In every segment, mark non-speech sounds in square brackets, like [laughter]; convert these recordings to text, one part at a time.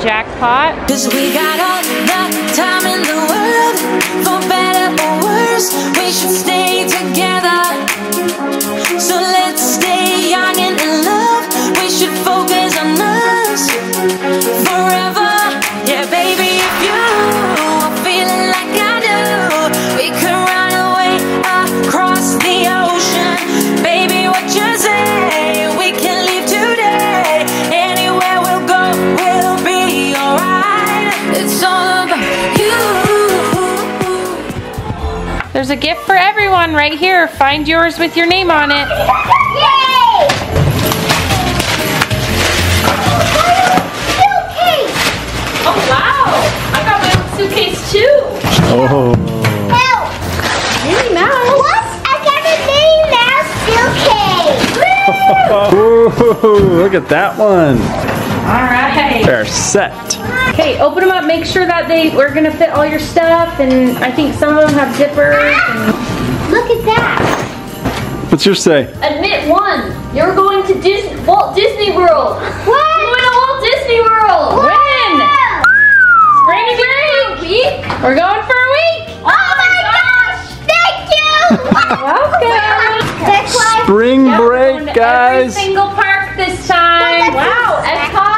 jackpot. Cause we got all the time in the world, for better or worse, we should stay There's a gift for everyone right here. Find yours with your name on it. Oh wow! I got my own suitcase too. Oh. Minnie Mouse. What? I got a Minnie Mouse suitcase. Woo! [laughs] Ooh, look at that one. All right. They're set. Okay, open them up. Make sure that they we're gonna fit all your stuff, and I think some of them have zippers. Ah! And Look at that. What's your say? Admit one. You're going to Dis- Walt Disney World. What? Going to Walt Disney World. When? Spring break. Week. We're going for a week. Oh my gosh! Thank you! Welcome. [laughs] Spring break, guys. Every single park this time. Wow, Epcot and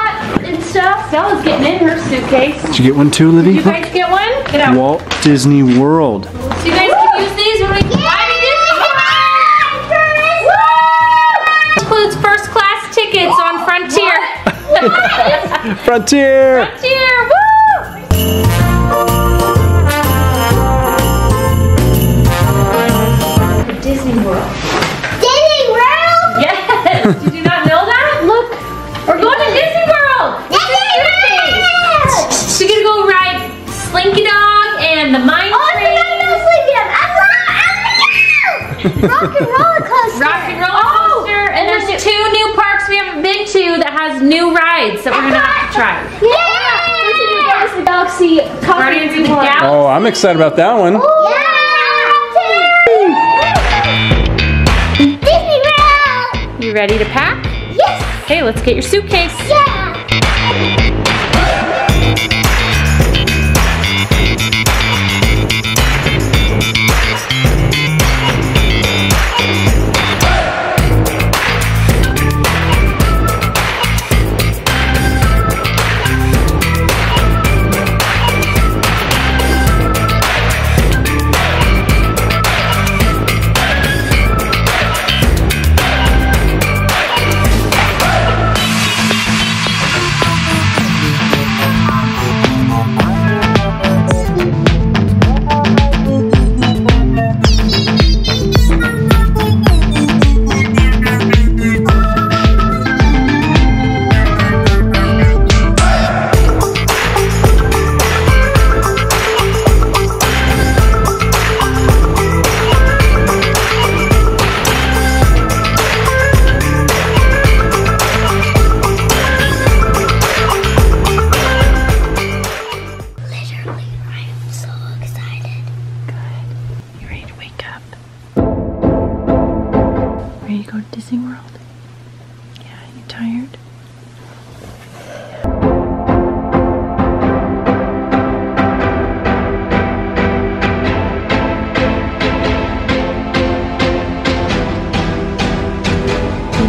stuff. Stella's getting in her suitcase. Did you get one too, Livy? You guys get one? Get out. Walt Disney World. So you guys can use these when we fly to Disney Includes first class tickets on Frontier. [laughs] Frontier. Frontier, woo! Disney World. Disney World! Yes! New rides that we're gonna have to try. Yeah! the Galaxy Guardians of the Galaxy. Oh, I'm excited about that one. Yeah! Disney World! You ready to pack? Yes! Okay, let's get your suitcase.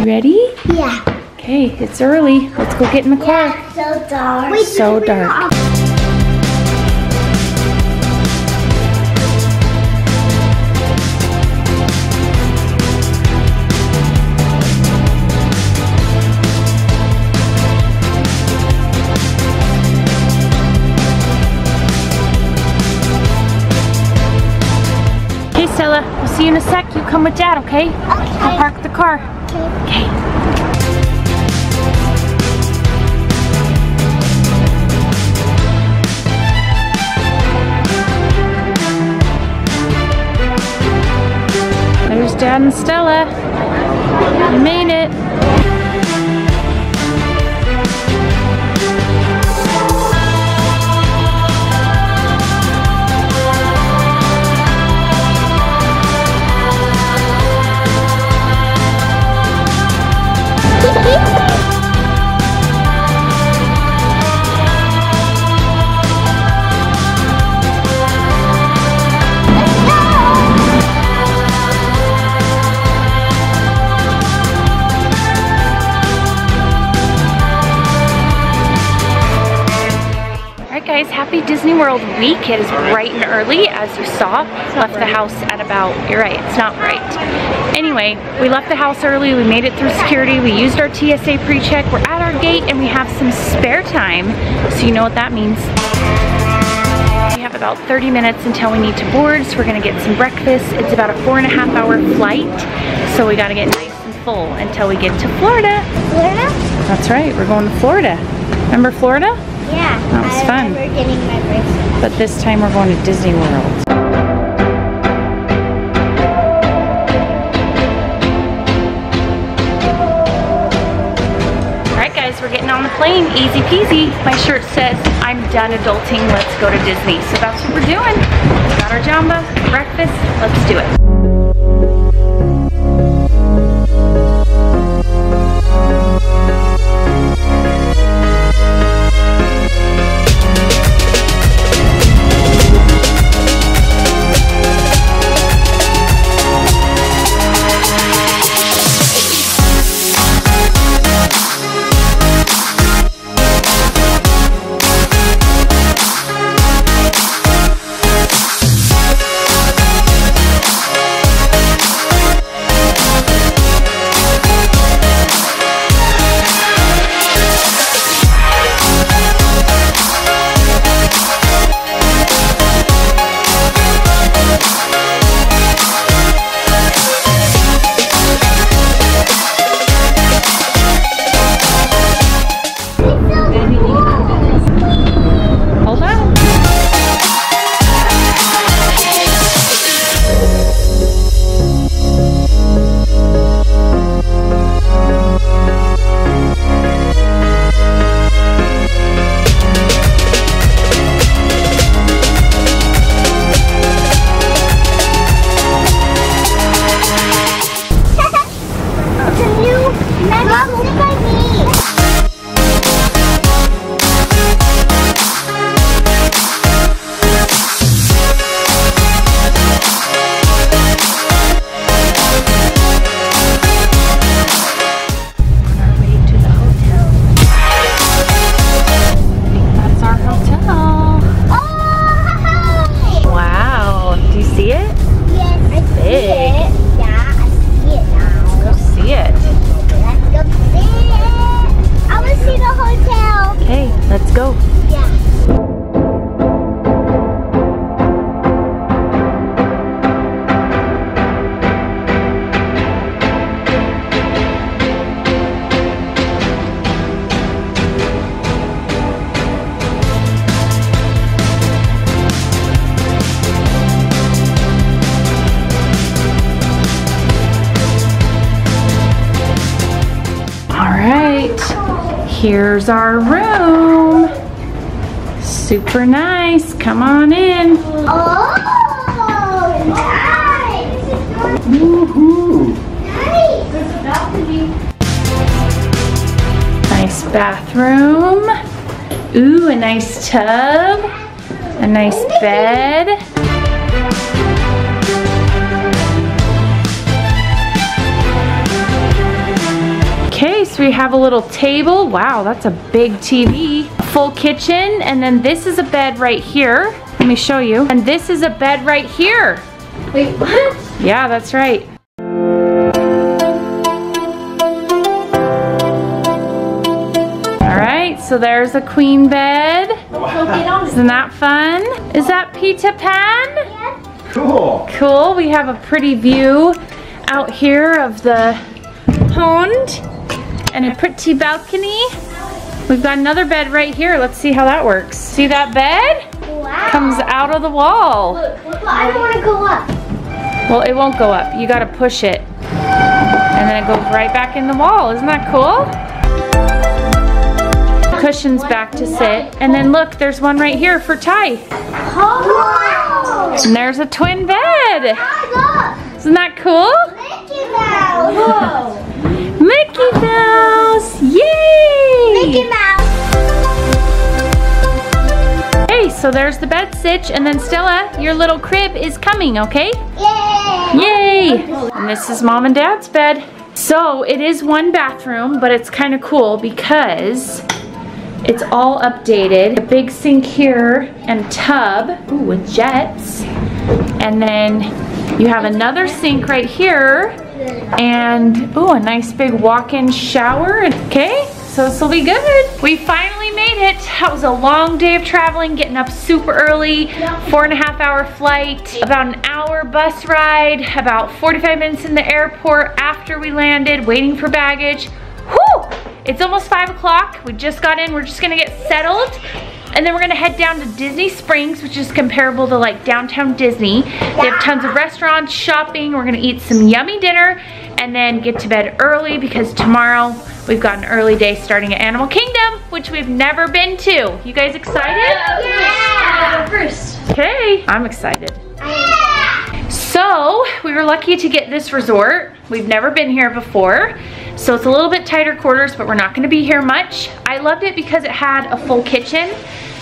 You ready? Yeah. Okay, it's early. Let's go get in the car. So dark. Wait, So dark. Okay, Stella, we'll see you in a sec. You come with Dad, okay? I'll park the car. Okay. There's Dad and Stella. You made it. Happy Disney World week. It is bright and early, as you saw. Left the house at about, you're right, it's not bright. Anyway, we left the house early, we made it through security, we used our TSA pre-check, we're at our gate, and we have some spare time, so you know what that means. We have about 30 minutes until we need to board, so we're gonna get some breakfast. It's about a four and a half hour flight, so we gotta get nice and full until we get to Florida. Florida? That's right, we're going to Florida. Remember Florida? Yeah. That was I fun. remember getting my bracelet. But this time we're going to Disney World. Alright guys, we're getting on the plane, easy peasy. My shirt says, I'm done adulting, let's go to Disney. So that's what we're doing. Got our jamba, breakfast, let's do it. Here's our room. Super nice. Come on in. Oh, nice. Woohoo! Nice bathroom. Ooh, a nice tub. A nice bed. We have a little table. Wow, that's a big TV. Full kitchen, and then this is a bed right here. Let me show you. And this is a bed right here. Wait, what? Yeah, that's right. All right, so there's a queen bed. Isn't that fun? Is that Peter Pan? Cool. Cool, we have a pretty view out here of the pond and a pretty balcony. We've got another bed right here. Let's see how that works. See that bed? Wow. Comes out of the wall. But I don't want to go up. Well, it won't go up. You gotta push it. And then it goes right back in the wall. Isn't that cool? Cushions back to sit. And then look, there's one right here for Ty. Wow. And there's a twin bed. Isn't that cool? look. Mickey Mouse. [laughs] Mickey Mouse! Yay! Mickey Mouse. Hey, so there's the bed stitch, and then Stella, your little crib is coming, okay? Yay. Yay! And this is mom and dad's bed. So it is one bathroom, but it's kind of cool because It's all updated. A big sink here and tub ooh, with jets. And then you have another sink right here and ooh, a nice big walk-in shower. Okay, so this will be good. We finally made it. That was a long day of traveling, getting up super early, four and a half hour flight, about an hour bus ride, about 45 minutes in the airport after we landed, waiting for baggage. Whew! It's almost five o'clock. We just got in. We're just gonna get settled. And then we're gonna head down to Disney Springs, which is comparable to like downtown Disney. They have tons of restaurants, shopping. We're gonna eat some yummy dinner and then get to bed early because tomorrow we've got an early day starting at Animal Kingdom, which we've never been to. You guys excited? Yeah. First. Okay, I'm excited. So, we were lucky to get this resort. We've never been here before. So it's a little bit tighter quarters, but we're not gonna be here much. I loved it because it had a full kitchen.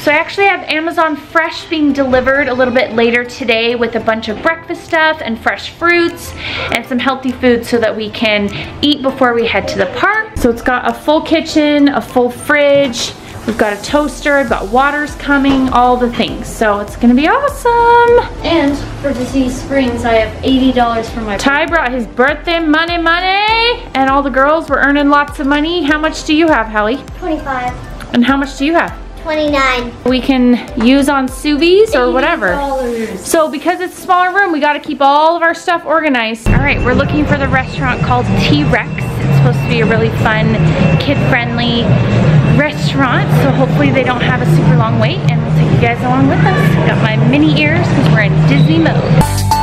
So I actually have Amazon Fresh being delivered a little bit later today with a bunch of breakfast stuff and fresh fruits and some healthy food so that we can eat before we head to the park. So it's got a full kitchen, a full fridge, We've got a toaster, I've got waters coming, all the things. So it's gonna be awesome. And for Disney Springs, I have $80 for my Ty brought his birthday money money and all the girls were earning lots of money. How much do you have, Hallie? 25. And how much do you have? 29. We can use on Suvies or whatever. $80. So because it's a smaller room, we gotta keep all of our stuff organized. All right, we're looking for the restaurant called T-Rex. It's supposed to be a really fun, kid-friendly restaurant. So hopefully they don't have a super long wait and we'll take you guys along with us. Got my mini ears because we're in Disney mode.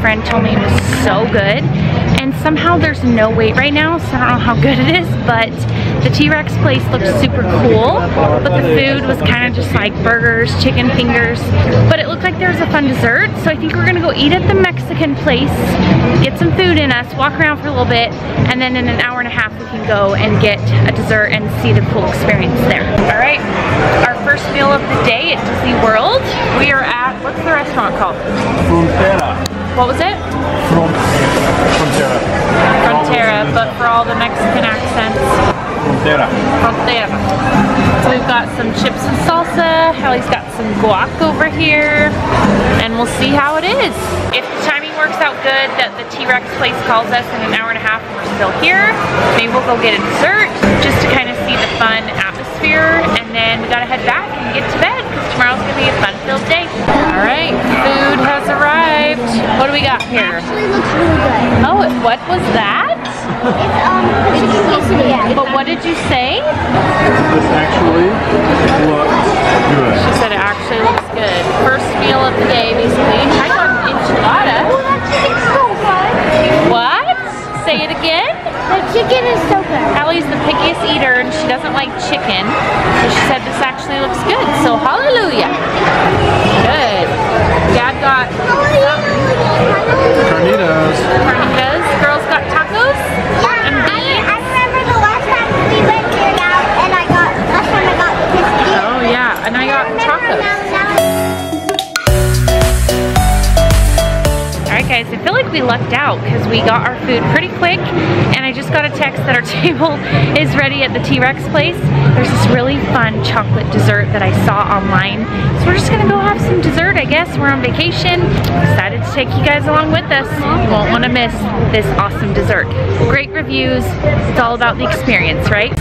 Friend told me it was so good. And somehow there's no wait right now, so I don't know how good it is, but the T-Rex place looked super cool. But the food was kind of just like burgers, chicken fingers. But it looked like there was a fun dessert, so I think we're gonna go eat at the Mexican place, get some food in us, walk around for a little bit, and then in an hour and a half we can go and get a dessert and see the cool experience there. Alright, our first meal of the day at Disney World. We are at, what's the restaurant called? Frontera. What was it? Frontera. Frontera, but for all the Mexican accents, Frontera. Frontera. So we've got some chips and salsa, Hallie's got some guac over here, and we'll see how it is. If the timing works out good that the T-Rex place calls us in an hour and a half and we're still here, maybe we'll go get a dessert just to kind of see the fun atmosphere, and then we gotta head back and get to bed because tomorrow's gonna be a fun-filled day. All right, food has arrived. What do we got here? Actually looks really good. Oh, what was that? It's um the chicken quesadilla. But what did you say? This actually looks good. She said it actually looks good. First meal of the day, basically. I got an enchilada. Oh, that chicken's so good. What? Say it again? The chicken is so good. Hallie's the pickiest eater and she doesn't like chicken. So she said this actually looks good. So hallelujah. Good. Dad got um, Carnitas. carnitas. Girls got tacos like we lucked out because we got our food pretty quick and I just got a text that our [laughs] table is ready at the T-Rex place. There's this really fun chocolate dessert that I saw online. So we're just gonna go have some dessert, I guess. We're on vacation. Excited to take you guys along with us. You won't wanna miss this awesome dessert. Great reviews. It's all about the experience, right?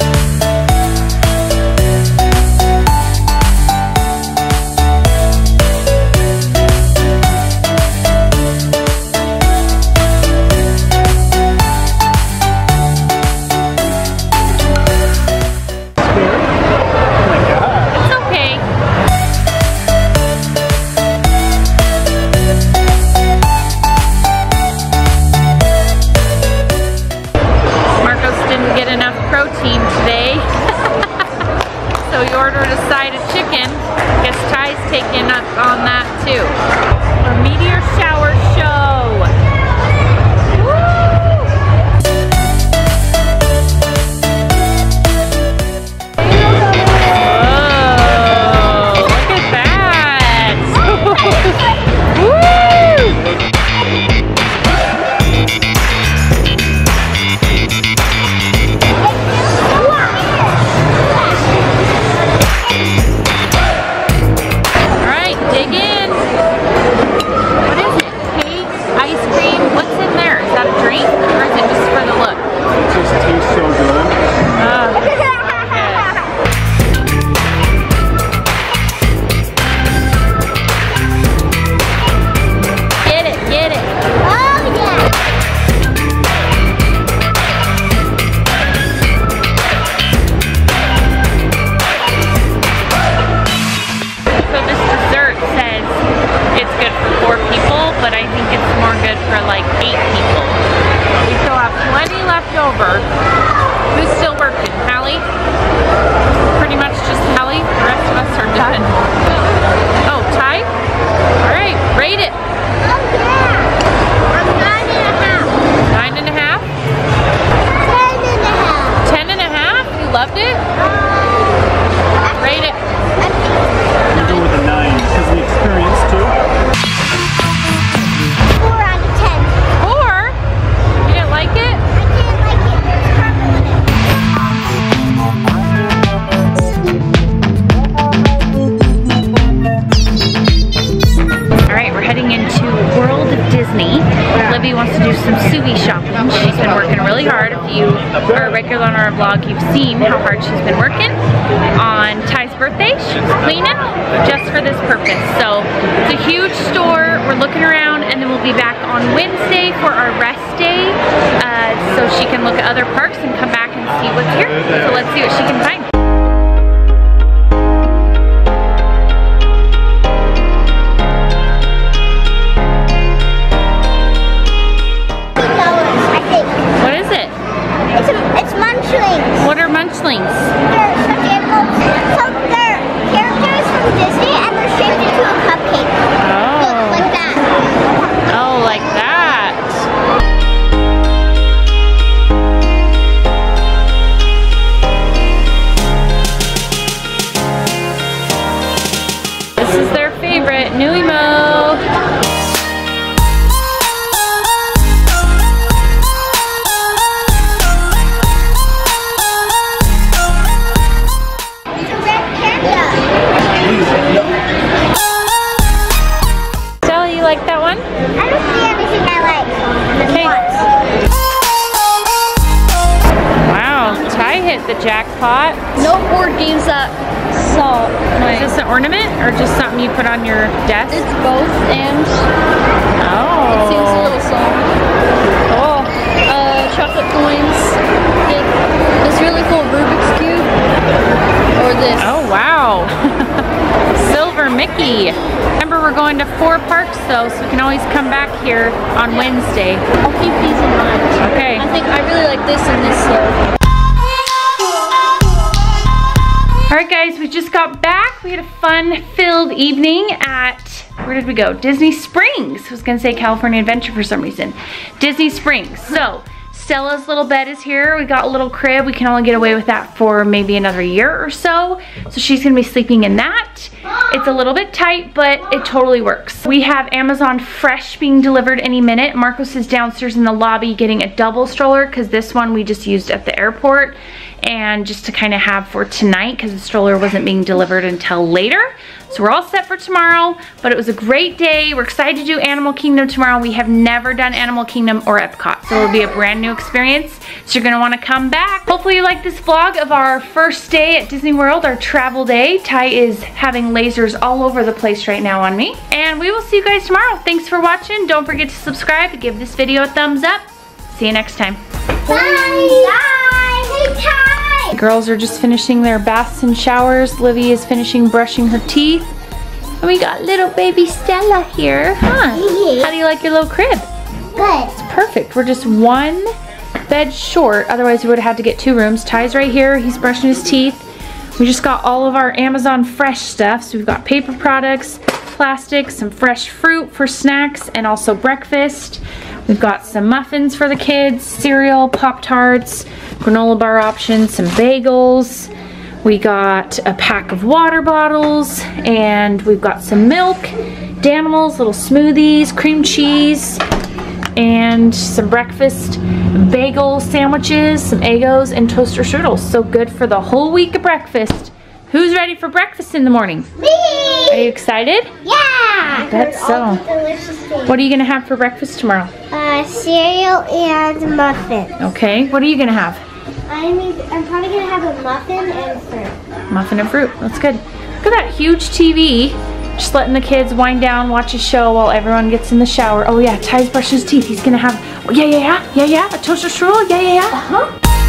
protein today. [laughs] so you ordered a side of chicken. I guess Ty's taking up on that too. She's cleaning just for this purpose. So it's a huge store. We're looking around and then we'll be back on Wednesday for our rest day uh, so she can look at other parks and come back and see what's here. So let's see what she can find. Wednesday. I'll keep these in mind. Okay. I think I really like this and this though. All right, guys, we just got back. We had a fun-filled evening at, where did we go? Disney Springs. I was gonna say California Adventure for some reason. Disney Springs. So, Stella's little bed is here. We got a little crib. We can only get away with that for maybe another year or so. So she's gonna be sleeping in that. It's a little bit tight, but it totally works. We have Amazon Fresh being delivered any minute. Marcos is downstairs in the lobby getting a double stroller because this one we just used at the airport and just to kind of have for tonight because the stroller wasn't being delivered until later. So we're all set for tomorrow, but it was a great day. We're excited to do Animal Kingdom tomorrow. We have never done Animal Kingdom or Epcot, so it'll be a brand new experience. So you're gonna wanna come back. Hopefully you like this vlog of our first day at Disney World, our travel day. Ty is having lasers all over the place right now on me. And we will see you guys tomorrow. Thanks for watching. Don't forget to subscribe, give this video a thumbs up. See you next time. Bye. Bye. Hey, Ty. Girls are just finishing their baths and showers. Livy is finishing brushing her teeth. And we got little baby Stella here. Huh? How do you like your little crib? Good. It's Perfect. We're just one bed short. Otherwise, we would have had to get two rooms. Ty's right here. He's brushing his teeth. We just got all of our Amazon fresh stuff. So we've got paper products, plastic, some fresh fruit for snacks, and also breakfast. We've got some muffins for the kids, cereal, Pop-Tarts, granola bar options, some bagels. We got a pack of water bottles, and we've got some milk, Danimals, little smoothies, cream cheese, and some breakfast bagel sandwiches, some Eggos, and toaster strudels. So good for the whole week of breakfast. Who's ready for breakfast in the morning? Me! Are you excited? Yeah! bet so. Delicious. What are you gonna have for breakfast tomorrow? Uh, cereal and muffin. Okay, what are you gonna have? I'm, I'm probably gonna have a muffin and fruit. Muffin and fruit, that's good. Look at that huge TV. Just letting the kids wind down, watch a show while everyone gets in the shower. Oh yeah, Ty's brushing his teeth. He's gonna have, oh, yeah, yeah, yeah, yeah, yeah, a toaster strudel, yeah, yeah, yeah. Uh-huh.